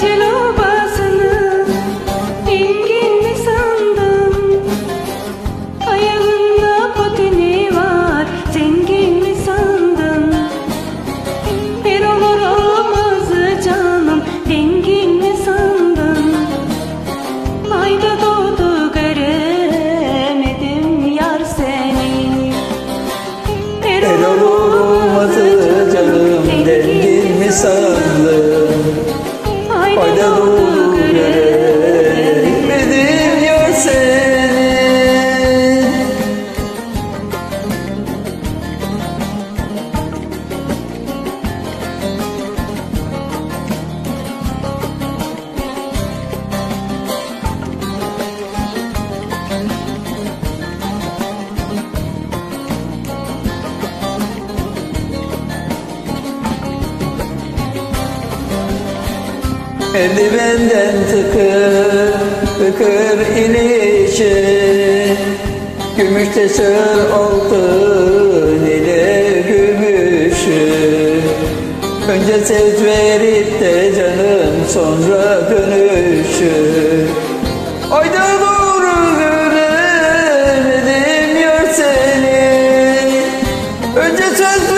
telubai Merdivenden tıkır tıkır inişi. Gümüşte sığır altın ile gümüşü. Önce söz verip de canım sonra dönüşü. Ayda doğru göremedim yar seni Önce söz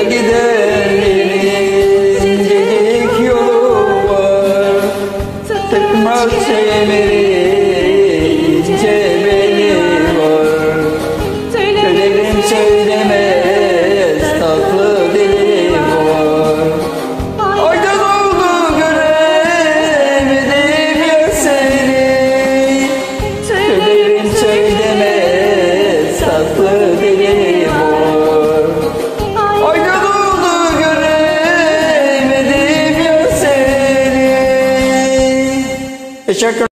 gider göremedim ya seni Teşekkür